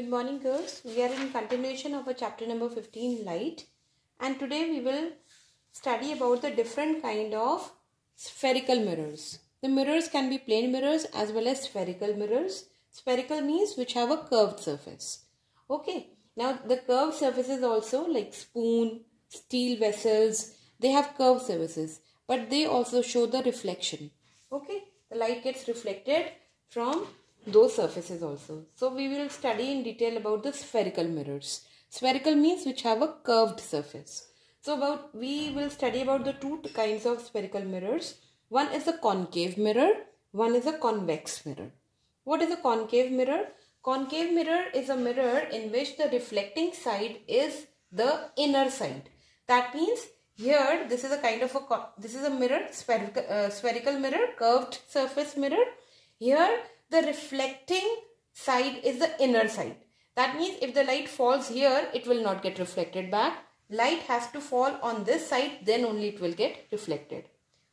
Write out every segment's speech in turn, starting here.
Good morning girls. We are in continuation of our chapter number 15 light and today we will study about the different kind of spherical mirrors. The mirrors can be plane mirrors as well as spherical mirrors. Spherical means which have a curved surface. Okay. Now the curved surfaces also like spoon, steel vessels, they have curved surfaces but they also show the reflection. Okay. The light gets reflected from those surfaces also. So we will study in detail about the spherical mirrors. Spherical means which have a curved surface. So about we will study about the two kinds of spherical mirrors. One is a concave mirror, one is a convex mirror. What is a concave mirror? Concave mirror is a mirror in which the reflecting side is the inner side. That means here this is a kind of a this is a mirror spherical uh, spherical mirror curved surface mirror. Here the reflecting side is the inner side. That means if the light falls here, it will not get reflected back. Light has to fall on this side, then only it will get reflected.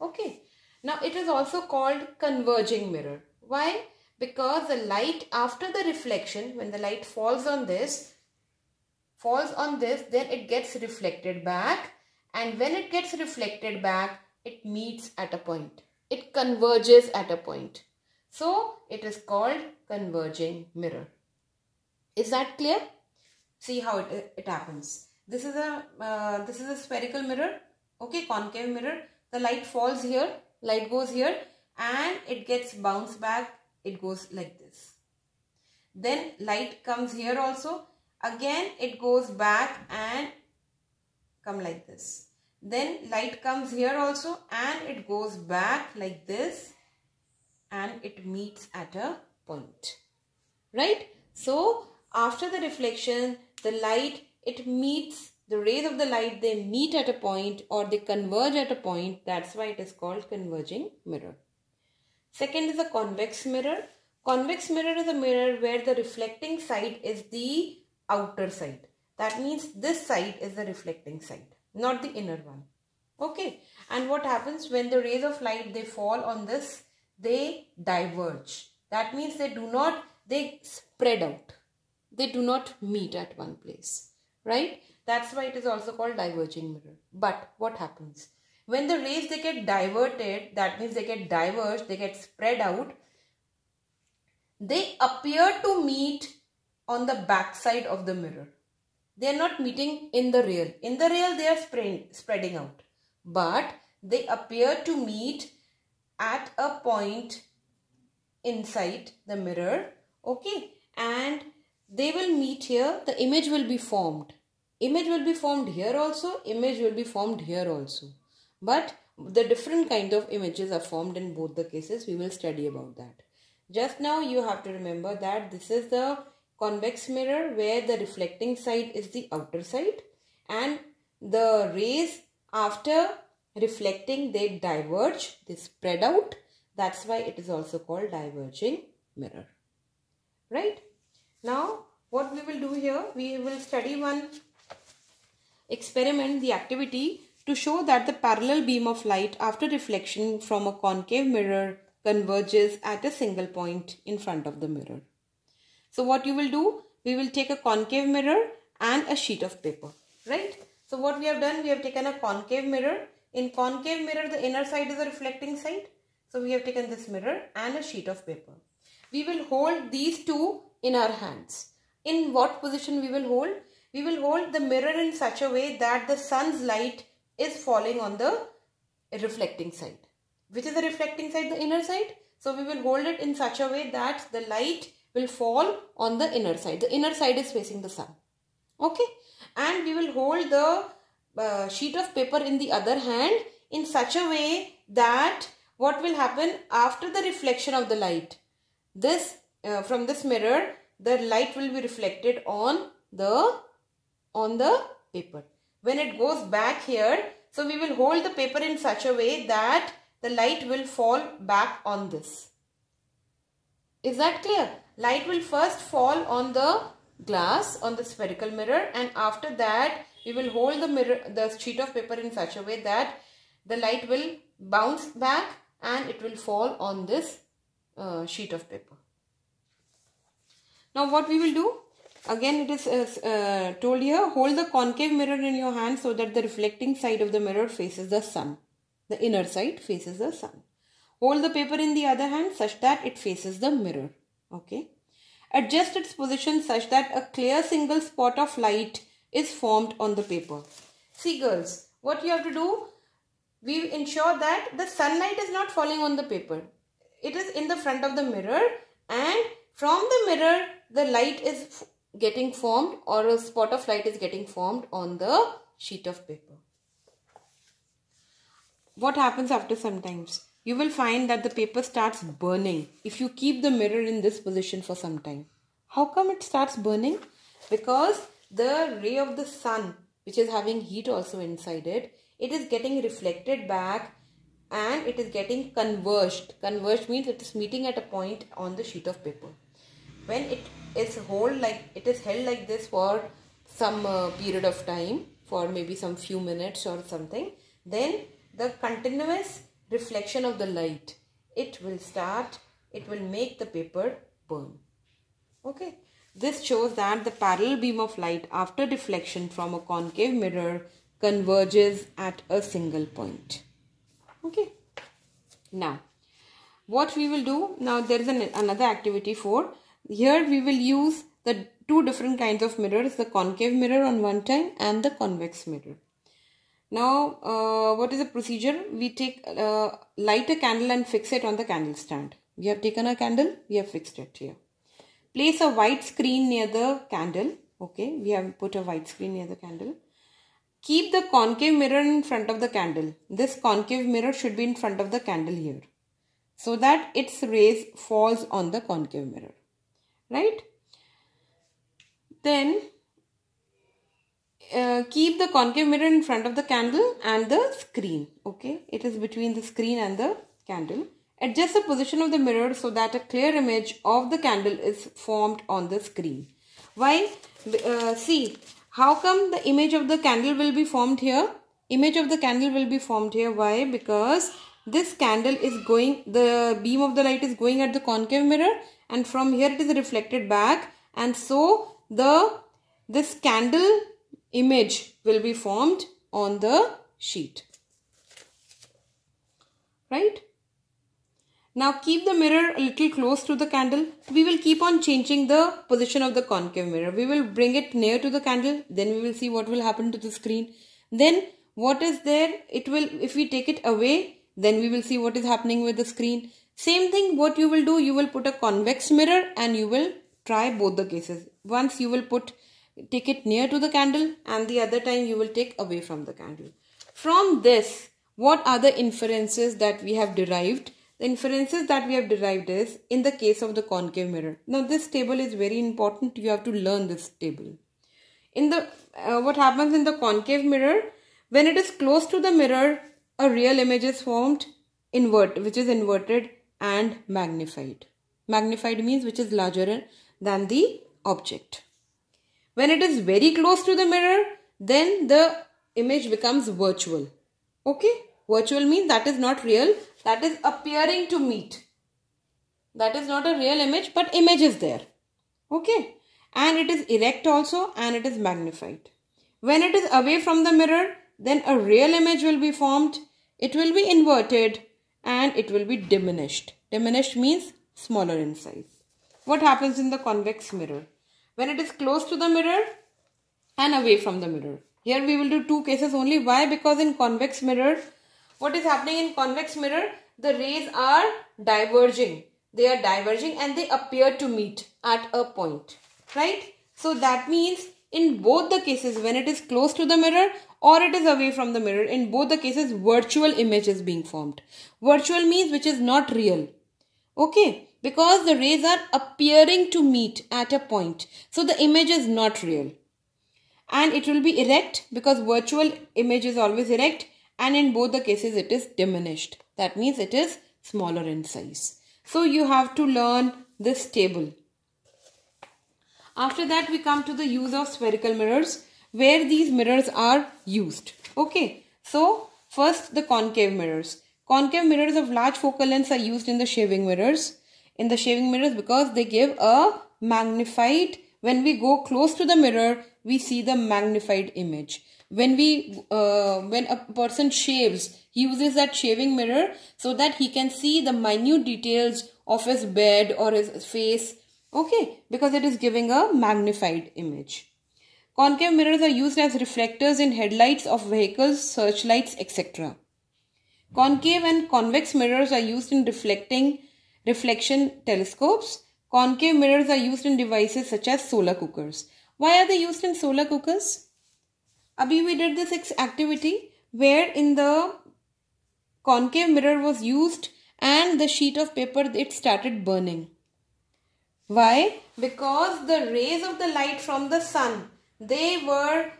Okay. Now it is also called converging mirror. Why? Because the light after the reflection, when the light falls on this, falls on this, then it gets reflected back. And when it gets reflected back, it meets at a point. It converges at a point. So it is called converging mirror. Is that clear? See how it, it happens. This is a uh, this is a spherical mirror. Okay, concave mirror. The light falls here, light goes here and it gets bounced back. It goes like this. Then light comes here also. Again it goes back and come like this. Then light comes here also and it goes back like this and it meets at a point. Right? So, after the reflection, the light, it meets, the rays of the light, they meet at a point or they converge at a point. That's why it is called converging mirror. Second is a convex mirror. Convex mirror is a mirror where the reflecting side is the outer side. That means this side is the reflecting side, not the inner one. Okay. And what happens when the rays of light, they fall on this they diverge. That means they do not, they spread out. They do not meet at one place. Right? That's why it is also called diverging mirror. But what happens? When the rays they get diverted, that means they get diverged, they get spread out, they appear to meet on the back side of the mirror. They are not meeting in the real. In the real, they are spreading out. But they appear to meet at a point inside the mirror okay? And they will meet here. The image will be formed. Image will be formed here also. Image will be formed here also. But the different kind of images are formed in both the cases. We will study about that. Just now you have to remember that this is the convex mirror where the reflecting side is the outer side. And the rays after reflecting they diverge they spread out. That's why it is also called diverging mirror. Right? Now what we will do here we will study one experiment the activity to show that the parallel beam of light after reflection from a concave mirror converges at a single point in front of the mirror. So what you will do we will take a concave mirror and a sheet of paper. Right? So what we have done we have taken a concave mirror in concave mirror, the inner side is the reflecting side. So we have taken this mirror and a sheet of paper. We will hold these two in our hands. In what position we will hold? We will hold the mirror in such a way that the sun's light is falling on the reflecting side. Which is the reflecting side? The inner side. So we will hold it in such a way that the light will fall on the inner side. The inner side is facing the sun. Okay. And we will hold the uh, sheet of paper in the other hand in such a way that what will happen after the reflection of the light. This uh, from this mirror the light will be reflected on the on the paper. When it goes back here so we will hold the paper in such a way that the light will fall back on this. Is that clear? Light will first fall on the glass on the spherical mirror and after that we will hold the mirror, the sheet of paper in such a way that the light will bounce back and it will fall on this uh, sheet of paper. Now what we will do? again it is uh, uh, told here hold the concave mirror in your hand so that the reflecting side of the mirror faces the sun the inner side faces the sun hold the paper in the other hand such that it faces the mirror okay adjust its position such that a clear single spot of light is formed on the paper see girls what you have to do we ensure that the sunlight is not falling on the paper it is in the front of the mirror and from the mirror the light is getting formed or a spot of light is getting formed on the sheet of paper. What happens after some times? You will find that the paper starts burning if you keep the mirror in this position for some time. How come it starts burning? Because the ray of the sun which is having heat also inside it, it is getting reflected back and it is getting converged. Converged means it is meeting at a point on the sheet of paper. When it is hold like it is held like this for some uh, period of time for maybe some few minutes or something then the continuous reflection of the light it will start it will make the paper burn okay this shows that the parallel beam of light after deflection from a concave mirror converges at a single point okay now what we will do now there is an, another activity for here we will use the two different kinds of mirrors, the concave mirror on one time and the convex mirror. Now, uh, what is the procedure? We take, uh, light a candle and fix it on the candle stand. We have taken a candle, we have fixed it here. Place a white screen near the candle. Okay, we have put a white screen near the candle. Keep the concave mirror in front of the candle. This concave mirror should be in front of the candle here. So that its rays falls on the concave mirror right then uh, keep the concave mirror in front of the candle and the screen okay it is between the screen and the candle adjust the position of the mirror so that a clear image of the candle is formed on the screen. Why? Uh, see how come the image of the candle will be formed here? Image of the candle will be formed here. Why? Because this candle is going the beam of the light is going at the concave mirror and from here it is reflected back. And so the this candle image will be formed on the sheet. Right now keep the mirror a little close to the candle. We will keep on changing the position of the concave mirror. We will bring it near to the candle. Then we will see what will happen to the screen. Then what is there? It will if we take it away then we will see what is happening with the screen. Same thing what you will do, you will put a convex mirror and you will try both the cases. Once you will put, take it near to the candle and the other time you will take away from the candle. From this, what are the inferences that we have derived? The inferences that we have derived is in the case of the concave mirror. Now this table is very important. You have to learn this table. In the uh, what happens in the concave mirror when it is close to the mirror a real image is formed invert which is inverted and magnified. Magnified means which is larger than the object. When it is very close to the mirror, then the image becomes virtual. Okay? Virtual means that is not real. That is appearing to meet. That is not a real image, but image is there. Okay? And it is erect also and it is magnified. When it is away from the mirror, then a real image will be formed. It will be inverted and it will be diminished. Diminished means smaller in size. What happens in the convex mirror? When it is close to the mirror and away from the mirror. Here we will do two cases only. Why? Because in convex mirror, what is happening in convex mirror? The rays are diverging. They are diverging and they appear to meet at a point. Right? So that means in both the cases when it is close to the mirror or it is away from the mirror in both the cases virtual image is being formed virtual means which is not real okay because the rays are appearing to meet at a point so the image is not real and it will be erect because virtual image is always erect and in both the cases it is diminished that means it is smaller in size so you have to learn this table after that we come to the use of spherical mirrors where these mirrors are used. Okay, so first the concave mirrors. Concave mirrors of large focal lengths are used in the shaving mirrors. In the shaving mirrors because they give a magnified when we go close to the mirror, we see the magnified image. When we, uh, when a person shaves, he uses that shaving mirror so that he can see the minute details of his bed or his face. Okay, because it is giving a magnified image. Concave mirrors are used as reflectors in headlights of vehicles, searchlights, etc. Concave and convex mirrors are used in reflecting reflection telescopes. Concave mirrors are used in devices such as solar cookers. Why are they used in solar cookers? Abhi we did this activity where in the concave mirror was used and the sheet of paper it started burning. Why? Because the rays of the light from the sun they were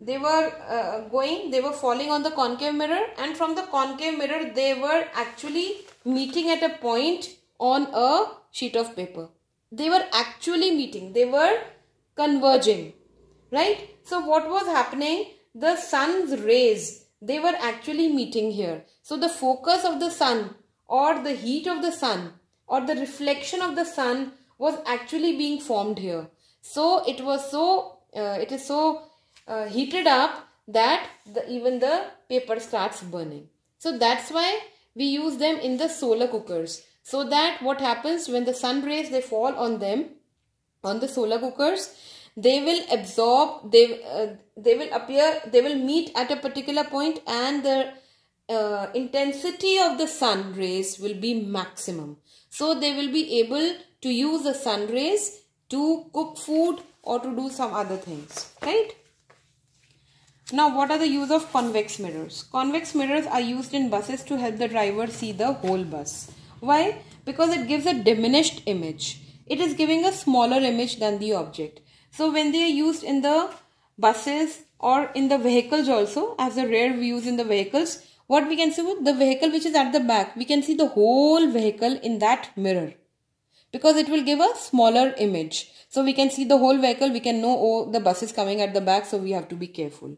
they were uh, going they were falling on the concave mirror and from the concave mirror they were actually meeting at a point on a sheet of paper they were actually meeting they were converging right so what was happening the sun's rays they were actually meeting here so the focus of the sun or the heat of the sun or the reflection of the sun was actually being formed here so it was so uh, it is so uh, heated up that the, even the paper starts burning. So that's why we use them in the solar cookers. So that what happens when the sun rays they fall on them, on the solar cookers, they will absorb, they, uh, they will appear, they will meet at a particular point and the uh, intensity of the sun rays will be maximum. So they will be able to use the sun rays to cook food or to do some other things, right? Now, what are the use of convex mirrors? Convex mirrors are used in buses to help the driver see the whole bus. Why? Because it gives a diminished image. It is giving a smaller image than the object. So, when they are used in the buses or in the vehicles also, as a rear views in the vehicles, what we can see with the vehicle which is at the back, we can see the whole vehicle in that mirror because it will give a smaller image. So we can see the whole vehicle. We can know, oh, the bus is coming at the back. So we have to be careful.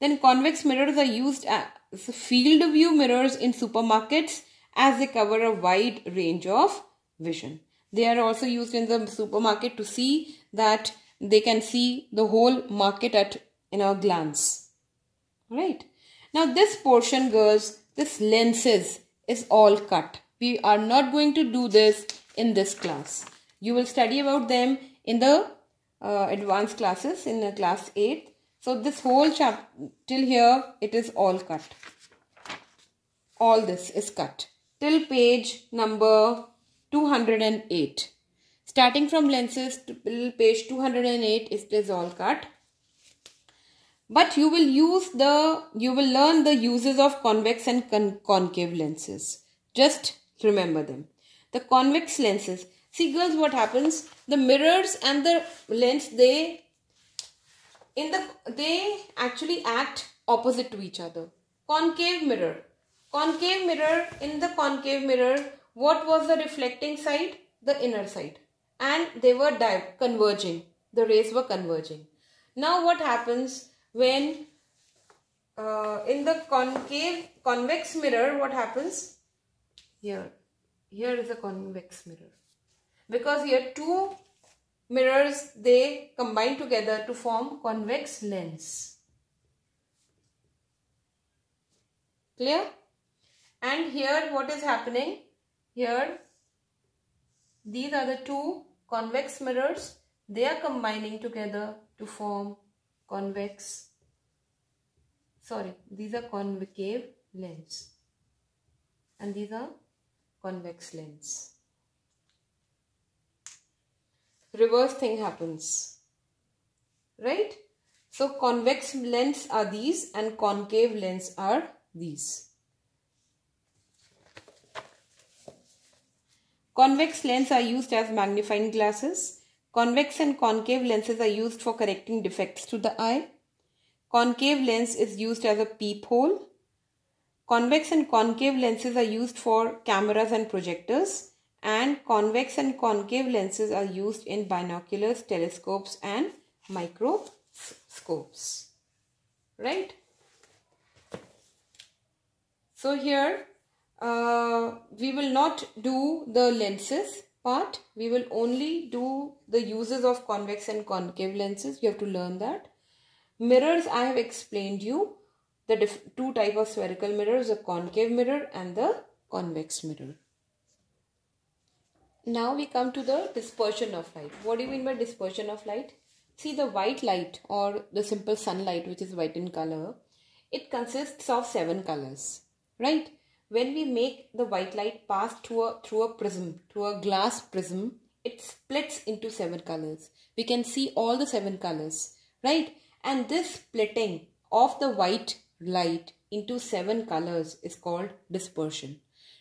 Then convex mirrors are used as field view mirrors in supermarkets as they cover a wide range of vision. They are also used in the supermarket to see that they can see the whole market at in a glance. Right. Now this portion girls, this lenses is all cut. We are not going to do this in this class. You will study about them in the uh, advanced classes in the class 8. So this whole chapter till here it is all cut. All this is cut till page number 208. Starting from lenses to page 208 it is all cut. But you will use the, you will learn the uses of convex and con concave lenses. Just remember them. The convex lenses. See girls what happens? The mirrors and the lens they in the they actually act opposite to each other. Concave mirror. Concave mirror in the concave mirror what was the reflecting side? The inner side. And they were converging. The rays were converging. Now what happens when uh, in the concave convex mirror what happens? Here here is a convex mirror because here two mirrors they combine together to form convex lens clear and here what is happening here these are the two convex mirrors they are combining together to form convex sorry these are concave lens and these are convex lens. Reverse thing happens. Right? So convex lens are these and concave lens are these. Convex lens are used as magnifying glasses. Convex and concave lenses are used for correcting defects to the eye. Concave lens is used as a peephole Convex and concave lenses are used for cameras and projectors and convex and concave lenses are used in binoculars, telescopes and microscopes. Right? So here uh, we will not do the lenses part we will only do the uses of convex and concave lenses. You have to learn that. Mirrors I have explained you the two type of spherical mirrors, the concave mirror and the convex mirror. Now we come to the dispersion of light. What do you mean by dispersion of light? See the white light or the simple sunlight which is white in color, it consists of seven colors, right? When we make the white light pass through a, through a prism, through a glass prism, it splits into seven colors. We can see all the seven colors, right? And this splitting of the white light into seven colors is called dispersion.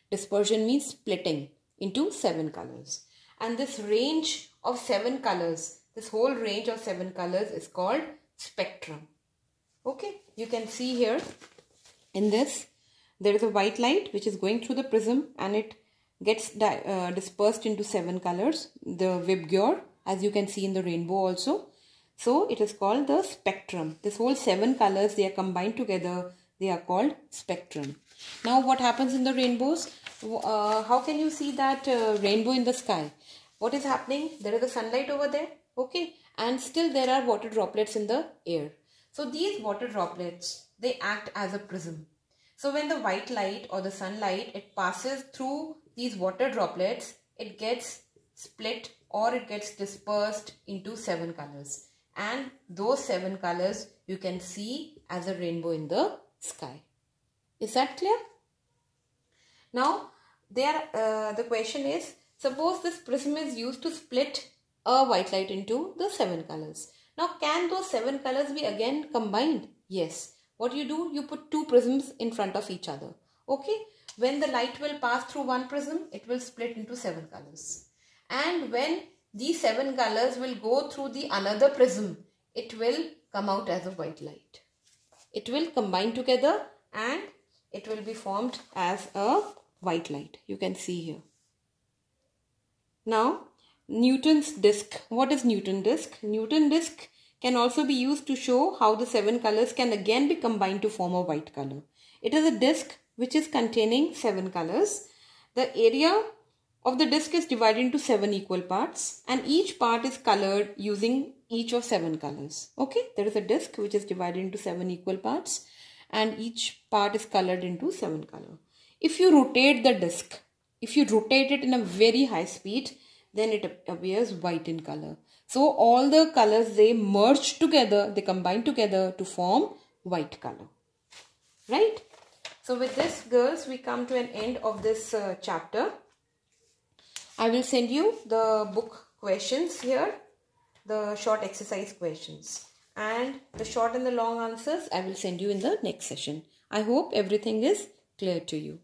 Dispersion means splitting into seven colors. And this range of seven colors, this whole range of seven colors is called spectrum. Okay, you can see here in this, there is a white light which is going through the prism and it gets uh, dispersed into seven colors. The VIBGYOR as you can see in the rainbow also. So it is called the spectrum. This whole seven colors, they are combined together. They are called spectrum. Now what happens in the rainbows? uh, how can you see that uh, rainbow in the sky? What is happening? There is the sunlight over there, okay? And still there are water droplets in the air. So these water droplets, they act as a prism. So when the white light or the sunlight, it passes through these water droplets, it gets split or it gets dispersed into seven colors. And those seven colors you can see as a rainbow in the sky. Is that clear? Now, there uh, the question is, suppose this prism is used to split a white light into the seven colors. Now, can those seven colors be again combined? Yes. What you do, you put two prisms in front of each other. Okay. When the light will pass through one prism, it will split into seven colors. And when these seven colors will go through the another prism, it will come out as a white light. It will combine together and it will be formed as a white light. You can see here. Now, Newton's disk. What is Newton disk? Newton disk can also be used to show how the seven colors can again be combined to form a white color. It is a disk which is containing seven colors. The area of the disk is divided into seven equal parts and each part is colored using each of seven colors. Okay, there is a disk which is divided into seven equal parts and each part is colored into seven color. If you rotate the disc, if you rotate it in a very high speed, then it appears white in color. So all the colors they merge together, they combine together to form white color. Right? So with this girls, we come to an end of this uh, chapter. I will send you the book questions here, the short exercise questions. And the short and the long answers I will send you in the next session. I hope everything is clear to you.